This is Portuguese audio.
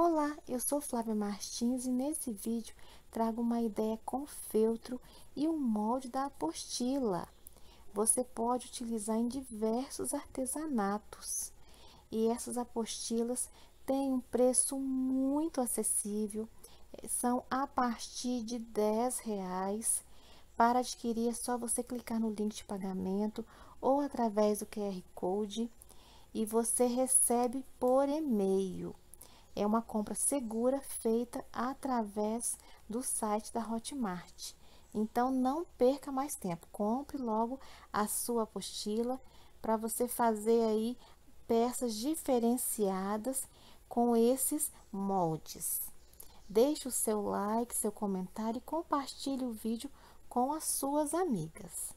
Olá, eu sou Flávia Martins e nesse vídeo trago uma ideia com feltro e um molde da apostila. Você pode utilizar em diversos artesanatos. E essas apostilas têm um preço muito acessível, são a partir de 10 reais. Para adquirir é só você clicar no link de pagamento ou através do QR Code e você recebe por e-mail. É uma compra segura feita através do site da Hotmart. Então não perca mais tempo, compre logo a sua apostila para você fazer aí peças diferenciadas com esses moldes. Deixe o seu like, seu comentário e compartilhe o vídeo com as suas amigas.